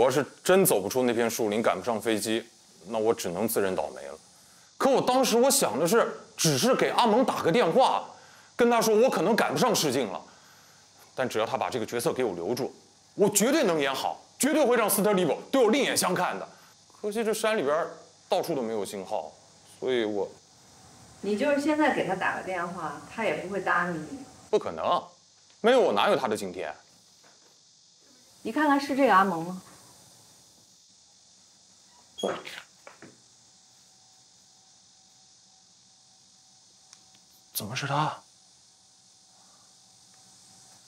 我要是真走不出那片树林，赶不上飞机，那我只能自认倒霉了。可我当时我想的是，只是给阿蒙打个电话，跟他说我可能赶不上试镜了，但只要他把这个角色给我留住，我绝对能演好，绝对会让斯特里伯对我另眼相看的。可惜这山里边到处都没有信号，所以我你就是现在给他打个电话，他也不会搭理你。不可能，没有我哪有他的今天？你看看是这个阿蒙吗？怎么是他？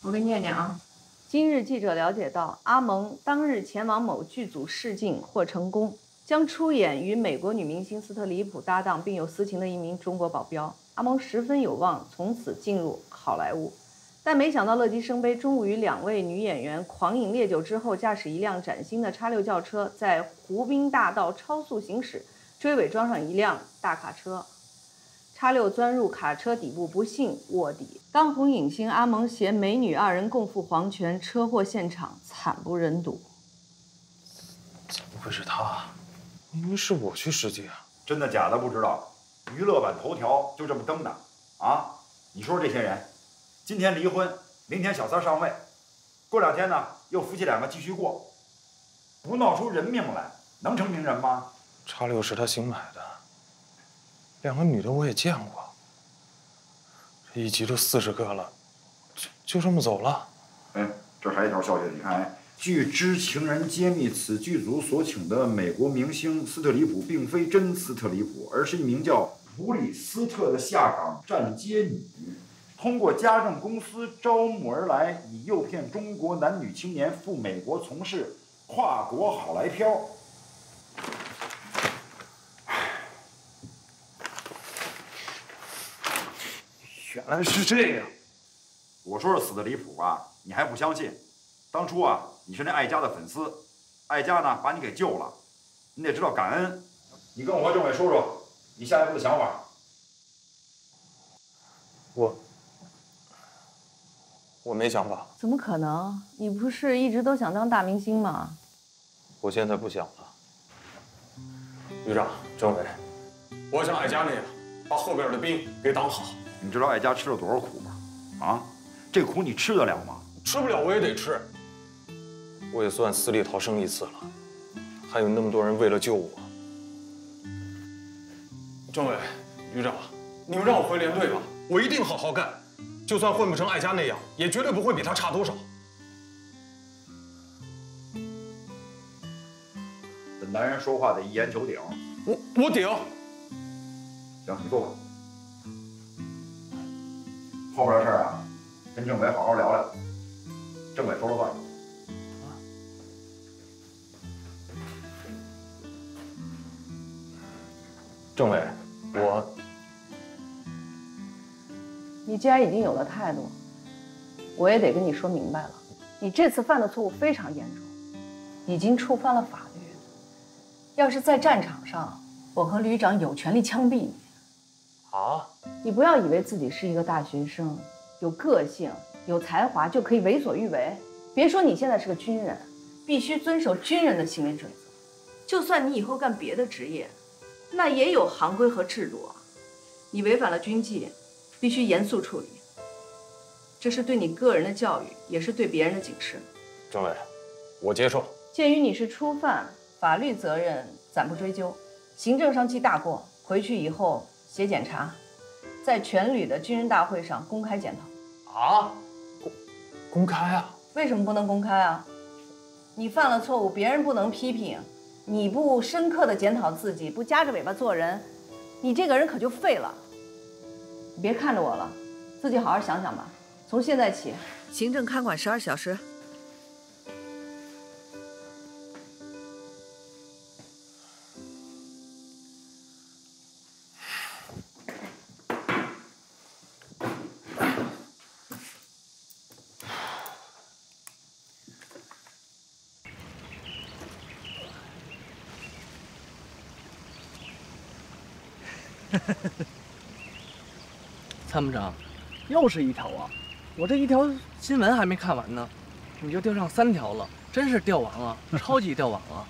我给你念念啊。今日记者了解到，阿蒙当日前往某剧组试镜获成功，将出演与美国女明星斯特里普搭档并有私情的一名中国保镖。阿蒙十分有望从此进入好莱坞，但没想到乐极生悲，中午与两位女演员狂饮烈酒之后，驾驶一辆崭新的叉六轿车在湖滨大道超速行驶，追尾撞上一辆大卡车。叉六钻入卡车底部，不幸卧底。当红影星阿蒙携美女二人共赴黄泉，车祸现场惨不忍睹。怎么会是他？明明是我去试镜啊！真的假的不知道，娱乐版头条就这么登的啊！你说说这些人，今天离婚，明天小三上位，过两天呢又夫妻两个继续过，不闹出人命来，能成名人吗？叉六是他新买的。两个女的我也见过，这一集都四十个了，就就这么走了。哎，这还一条消息，你看哎，据知情人揭秘，此剧组所请的美国明星斯特里普并非真斯特里普，而是一名叫普里斯特的下岗站街女，通过家政公司招募而来，以诱骗中国男女青年赴美国从事跨国好来漂。原来是这样，我说是死的离谱吧，你还不相信？当初啊，你是那艾佳的粉丝，艾佳呢把你给救了，你得知道感恩。你跟我和政委说说，你下一步的想法。我我没想法。怎么可能？你不是一直都想当大明星吗？我现在不想了。旅长、政委，我像艾佳那样，把后边的兵给挡好。你知道艾佳吃了多少苦吗？啊，这苦你吃得了吗？吃不了我也得吃。我也算死里逃生一次了，还有那么多人为了救我。政委、旅长，你们让我回连队吧，我一定好好干，就算混不成艾佳那样，也绝对不会比他差多少。这男人说话得一言九鼎。我我顶。行，你坐吧。后边的事儿啊，跟政委好好聊聊，政委说了算。政委，我……你既然已经有了态度，我也得跟你说明白了。你这次犯的错误非常严重，已经触犯了法律。要是在战场上，我和旅长有权利枪毙你。啊！你不要以为自己是一个大学生，有个性、有才华就可以为所欲为。别说你现在是个军人，必须遵守军人的行为准则。就算你以后干别的职业，那也有行规和制度啊。你违反了军纪，必须严肃处理。这是对你个人的教育，也是对别人的警示。政委，我接受。鉴于你是初犯，法律责任暂不追究，行政上记大过。回去以后。写检查，在全旅的军人大会上公开检讨。啊，公公开啊？为什么不能公开啊？你犯了错误，别人不能批评，你不深刻的检讨自己，不夹着尾巴做人，你这个人可就废了。你别看着我了，自己好好想想吧。从现在起，行政看管十二小时。参谋长，又是一条啊！我这一条新闻还没看完呢，你就钓上三条了。真是钓王啊，超级钓王啊！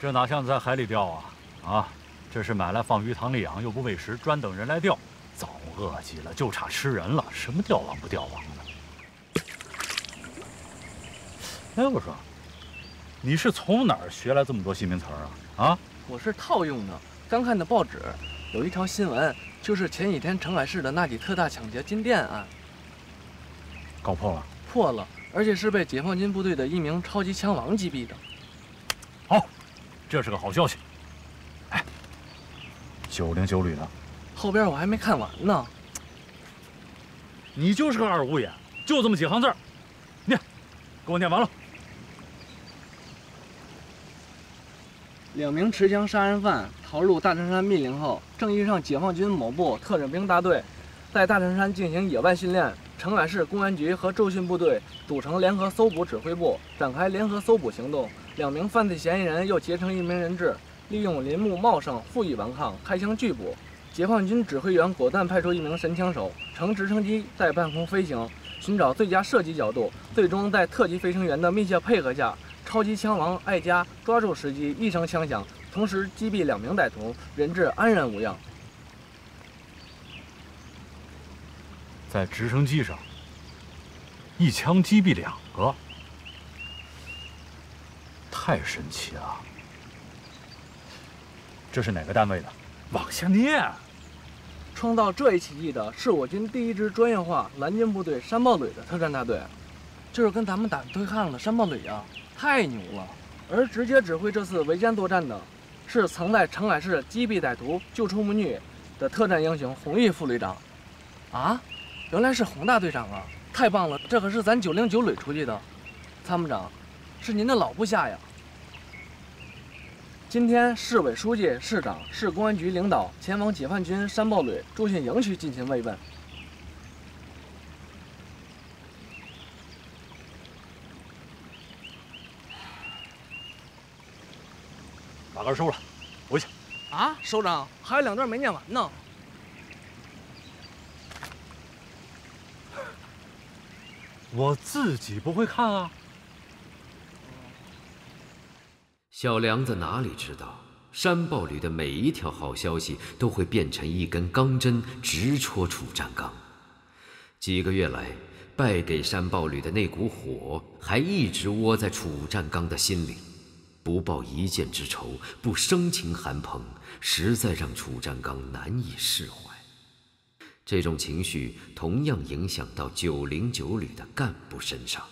这哪像在海里钓啊？啊，这是买来放鱼塘里养，又不喂食，专等人来钓。早饿极了，就差吃人了。什么钓王不钓王的？哎，我说，你是从哪儿学来这么多新名词啊？啊，我是套用的。刚看的报纸，有一条新闻，就是前几天澄海市的那起特大抢劫金店案，搞破了，破了，而且是被解放军部队的一名超级枪王击毙的。好，这是个好消息。哎，九零九旅呢，后边我还没看完呢。你就是个二五眼，就这么几行字儿，念，给我念完了。两名持枪杀人犯逃入大城山密林后，正遇上解放军某部特种兵大队在大城山进行野外训练。澄海市公安局和驻训部队组成联合搜捕指挥部，展开联合搜捕行动。两名犯罪嫌疑人。又结成一名人。质，利用林木茂盛，负隅顽抗，开枪拒捕。解放军指挥员果断派出一名神枪手，乘直升机在半空飞行，寻找最佳射击角度。最终在特级飞行员的密切配合下，超级枪王艾佳抓住时机，一声枪响，同时击毙两名歹徒，人质安然无恙。在直升机上，一枪击毙两个，太神奇了！这是哪个单位的？往下念。创造这一奇迹的是我军第一支专业化蓝军部队山豹旅的特战大队，就是跟咱们打对抗的山豹旅啊，太牛了！而直接指挥这次围歼作战的，是曾在澄海市击毙歹徒、救出母女的特战英雄洪毅副旅长。啊？原来是洪大队长啊！太棒了，这可是咱九零九旅出去的。参谋长，是您的老部下呀。今天市委书记、市长、市公安局领导前往解放军山豹旅驻训营区进行慰问。把杆收了，回去。啊，首长，还有两段没念完呢。我自己不会看啊。小梁子哪里知道，山豹旅的每一条好消息都会变成一根钢针，直戳储站岗。几个月来，败给山豹旅的那股火，还一直窝在储站岗的心里，不报一箭之仇，不生擒韩鹏，实在让楚战刚难以释怀。这种情绪同样影响到九零九旅的干部身上。